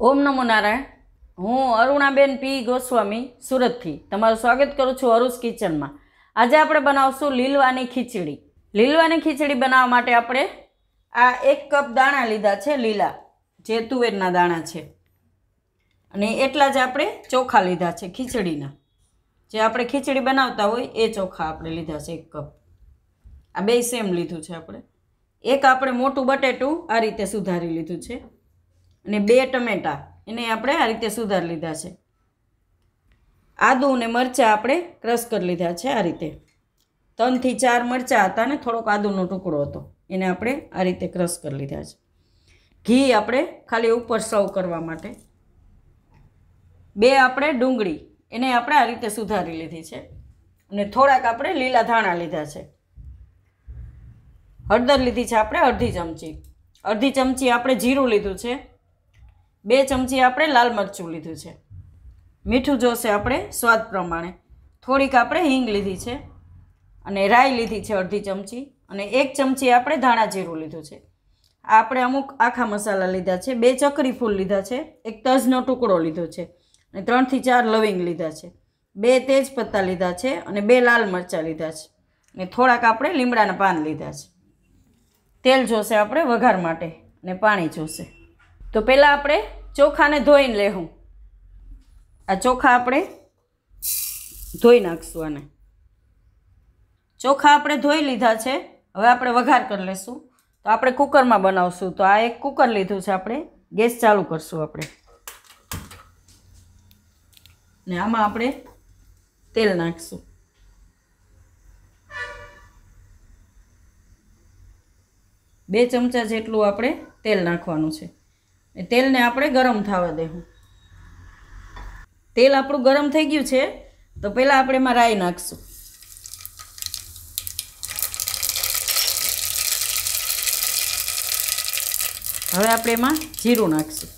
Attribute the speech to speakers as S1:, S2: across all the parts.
S1: ઓમ નમો નારાયણ. હું અરુણાબેન પી. ગોસ્વામી, સુરતથી. તમારું સ્વાગત કરું છું અરુસ કિચનમાં. આજે આપણે બનાવશું લીલવાની ખીચડી. લીલવાની ખીચડી બનાવવા માટે આપણે આ એક કપ દાણા લીધા છે લીલા. જે તુવેરના દાણા છે. અને એટલા જ આપણે ચોખા લીધા છે ખીચડીના. જે આપણે ખીચડી બનાવતા હોય એ ચોખા આપણે લીધા છે એક કપ. આ બે સેમ લીધું છે આપણે. એક આપણે મોટું બટેટું આ રીતે સુધારી લીધું છે. અને બે ટમેટાં, એને આપણે આ રીતે સુધારી લીધા છે. આદું અને મરચાં આપણે ક્રશ કરી લીધા છે આ રીતે. ત્રણથી ચાર મરચાં હતા ને, થોડોક આદુનો ટુકડો હતો, એને આપણે આ રીતે ક્રશ કરી લીધા છે. ઘી આપણે ખાલી ઉપર સર્વ કરવા માટે. બે આપણે ડુંગળી, એને આપણે આ રીતે સુધારી લીધી છે. અને થોડાક આપણે લીલા ધાણા લીધા છે. હળદર લીધી છે આપણે અડધી ચમચી. અડધી ચમચી આપણે જીરું લીધું છે. બે ચમચી આપણે લાલ મરચું લીધું છે. મીઠું જોશે આપણે સ્વાદ પ્રમાણે. થોડીક આપણે હિંગ લીધી છે અને રાઈ લીધી છે અડધી ચમચી અને એક ચમચી આપણે ધાણા જીરું લીધું છે. આપણે અમુક આખા મસાલા લીધા છે, બે ચકરી ફૂલ લીધા છે, એક તજનો ટુકડો લીધો છે અને ત્રણથી ચાર લવિંગ લીધા છે. બે તેજપત્તા લીધા છે અને બે લાલ મરચાં લીધા છે અને થોડાક આપણે લીમડાના પાન લીધા છે. તેલ જોશે આપણે વઘાર માટે અને પાણી જોશે. તો પહેલાં આપણે ચોખાને ધોઈને લેવું આ ચોખા આપણે ધોઈ નાખશું આને. ચોખા આપણે ધોઈ લીધા છે, હવે આપણે વઘાર કરી લઈશું તો આપણે કુકરમાં બનાવશું. તો આ એક કુકર લીધું છે આપણે, ગેસ ચાલુ કરશું આપણે. ને આમાં આપણે તેલ નાખશું. બે ચમચા જેટલું આપણે તેલ નાખવાનું છે. એ તેલને આપણે ગરમ થવા દેવું. તેલ આપણું ગરમ થઈ ગયું છે, તો પહેલાં આપણે એમાં રાઈ નાખશું. હવે આપણે એમાં જીરું નાખશું.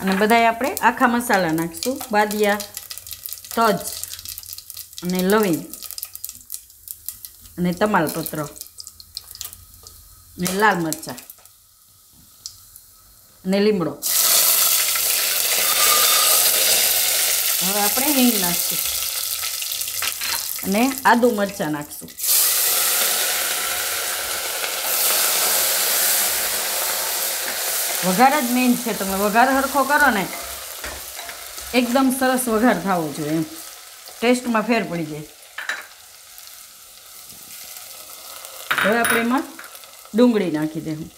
S1: અને બધાય આપણે આખા મસાલા નાખશું. બાદિયા, તજ અને લવિંગ અને તમાલપત્ર ને લાલ મરચાં. ને લીમડો. હવે આપણે હિંગ નાખશું. અને આદુ મરચાં નાખશું. વઘાર જ મેઇન છે, તમે વઘાર સરખો કરો ને, એકદમ સરસ વઘાર થવો જોઈએ એમ. ટેસ્ટમાં ફેર પડી જાય. હવે આપણે એમાં ડુંગળી નાખી દેવું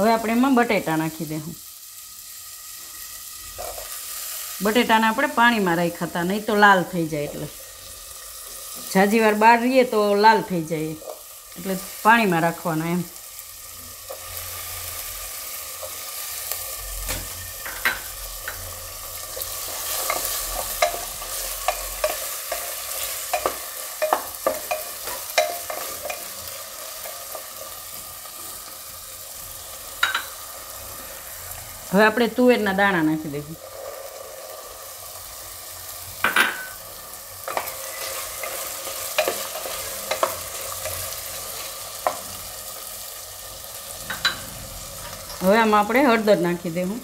S1: હવે આપણે એમાં બટેટા નાખી દઈશું બટેટાને આપણે પાણીમાં રાખ્યા હતા નહીં તો લાલ થઈ જાય એટલે. જાજીવાર બહાર રહીએ તો લાલ થઈ જાય. એટલે પાણીમાં રાખવાના એમ. હવે આપણે તુવેરના દાણા નાખી દઈશું. હવે આમાં આપણે હળદર નાખી દેવું.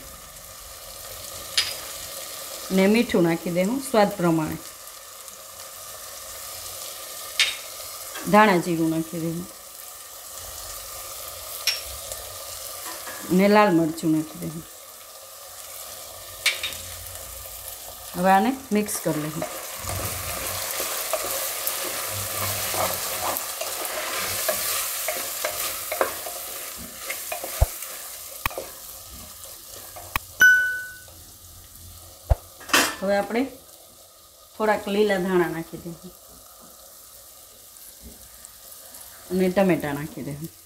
S1: ને મીઠું નાખી દેવું, સ્વાદ પ્રમાણે. ધાણા જીરું નાખી દેવું. ને લાલ મરચું નાખી દેવું. હવે આને મિક્સ કરી લઈએ. હવે આપણે થોડાક લીલા ધાણા નાખી દઈશું અને ટમેટાં નાખી દઈશું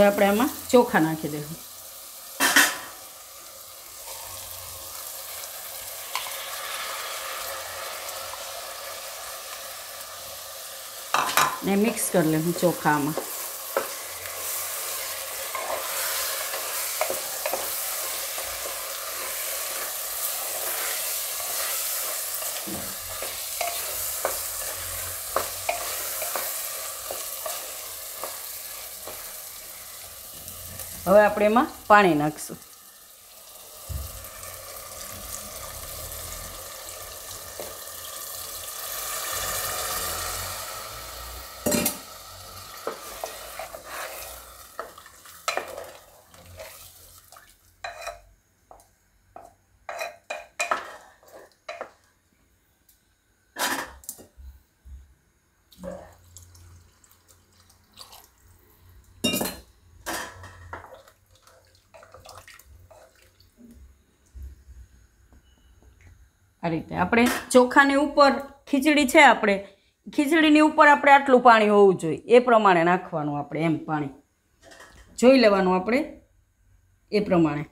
S1: हमें आप चोखा नाखी दू ने मिक्स कर ले हूँ चोखा में હવે આપણે એમાં પાણી નાખશું. આ રીતે. આપણે ચોખાની ઉપર ખીચડી છે આપણે. ખીચડીની ઉપર આપણે આટલું પાણી હોવું જોઈએ. એ પ્રમાણે નાખવાનું આપણે એમ પાણી. જોઈ લેવાનું આપણે એ પ્રમાણે.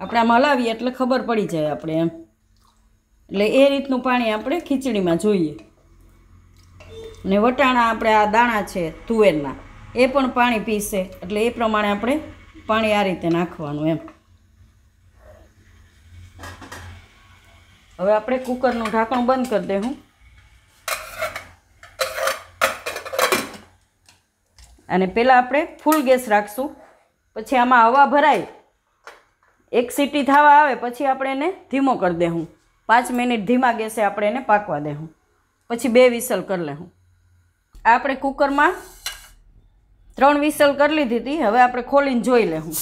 S1: આપણે આમાં હલાવીએ એટલે ખબર પડી જાય આપણે એમ. એટલે એ રીતનું પાણી આપણે ખીચડીમાં જોઈએ. ને વટાણા આપણે આ દાણા છે તુવેરના. એ પણ પાણી પીશે એટલે એ પ્રમાણે આપણે પાણી આ રીતે નાખવાનું એમ. હવે આપણે કુકરનું ઢાંકણું બંધ કરી દઉં અને પહેલાં આપણે ફૂલ ગેસ રાખશું. પછી આમાં હવા ભરાય. એક સીટી થવા આવે, પછી આપણે એને ધીમો કરી દઉં પાંચ મિનિટ ધીમા ગેસે આપણે એને પાકવા દઉં પછી બે વિસલ કરી લઉં આપણે કુકરમાં ત્રણ વિસલ કરી લીધી હતી. હવે આપણે ખોલીને જોઈ લેવું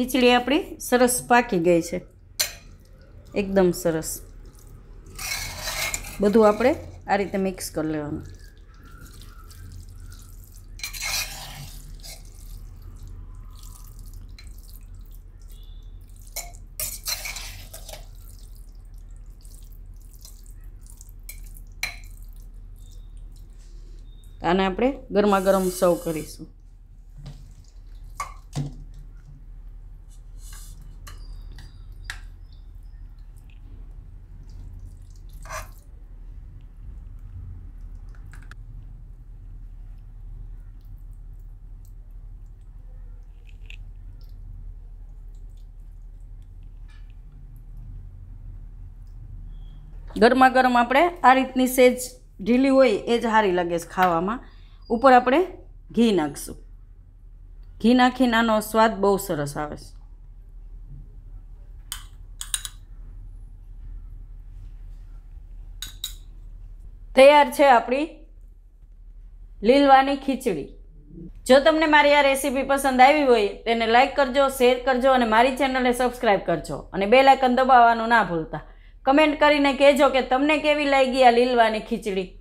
S1: ખીચડી આપણી સરસ પાકી ગઈ છે. એકદમ સરસ. બધું આપણે આ રીતે મિક્સ કરી લેવાનું. આને આપણે ગરમા ગરમ સર્વ કરીશું. ગરમા ગરમ આપણે આ રીતની સેજ ઢીલી હોય એ જ સારી લાગે છે ખાવામાં. ઉપર આપણે ઘી નાખશું. ઘી નાખીને આનો સ્વાદ બહુ સરસ આવે છે. તૈયાર છે આપણી લીલવાની ખીચડી. જો તમને મારી આ રેસીપી પસંદ આવી હોય તેને લાઇક કરજો, શેર કરજો અને મારી ચેનલને સબસ્ક્રાઈબ કરજો અને બે લાઇકન દબાવવાનું ના ભૂલતા. કમેન્ટ કરીને કહેજો કે તમને કેવી લાગી આ લીલવાની ખીચડી?